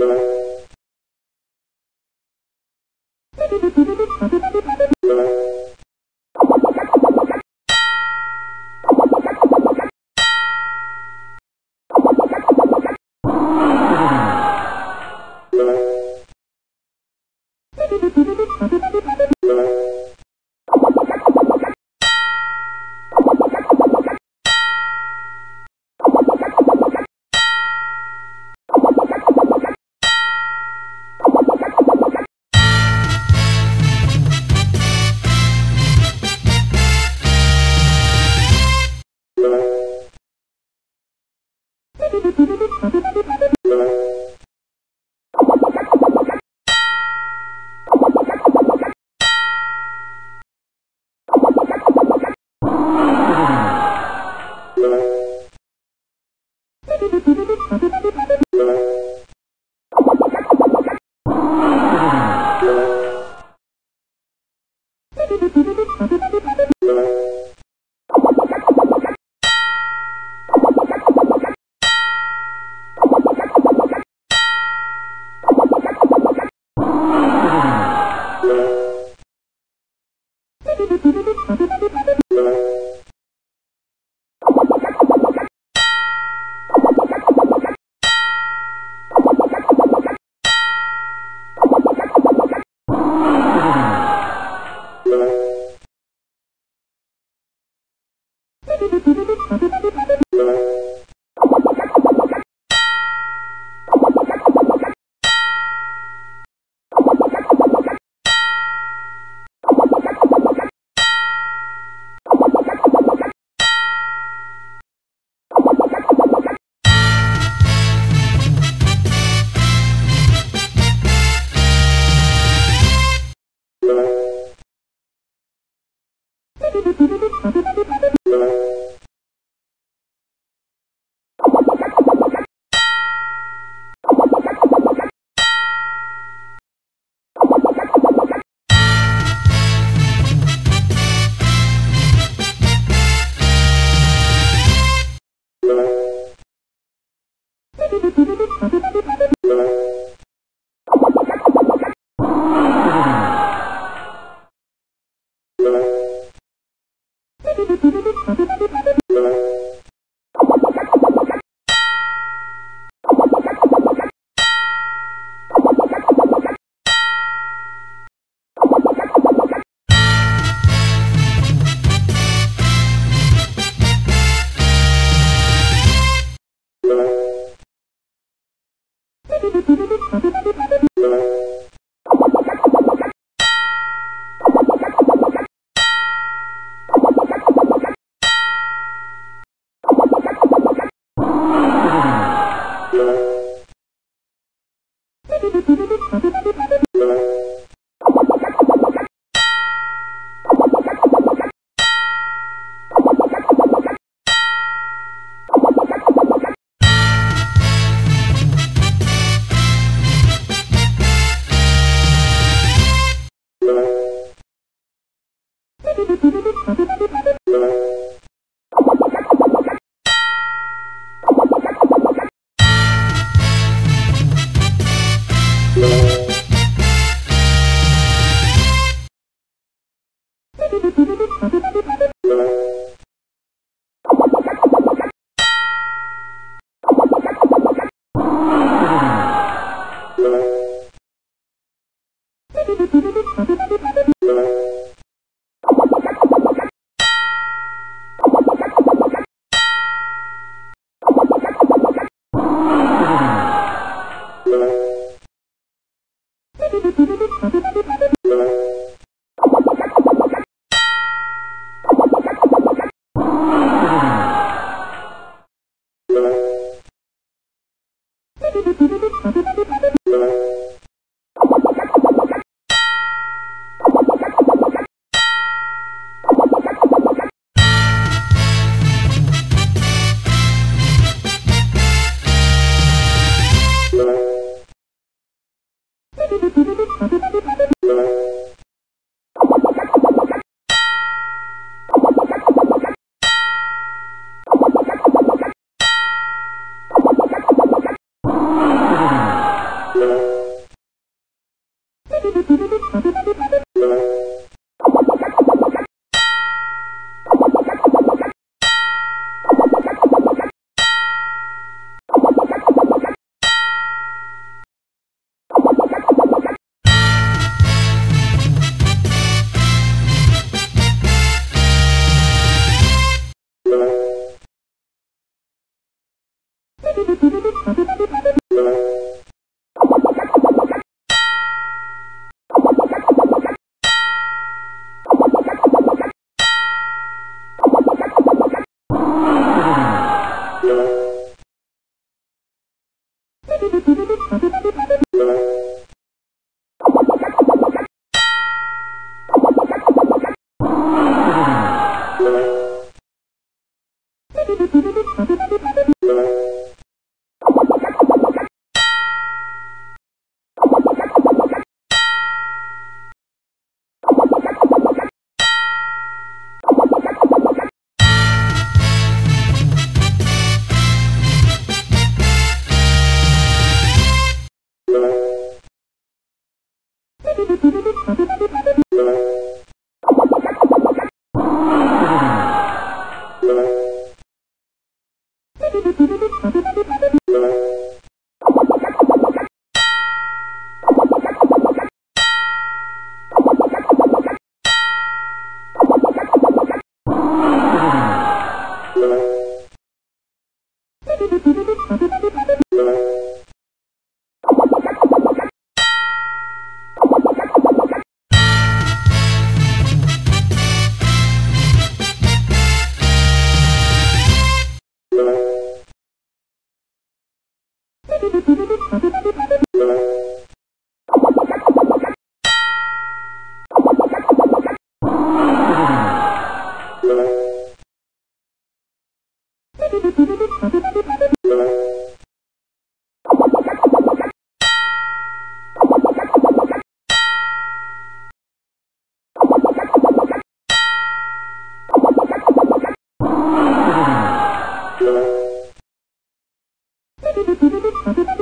Thank you. Thank you. Thank you. Thank you. フフフフ。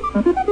Ha ha ha!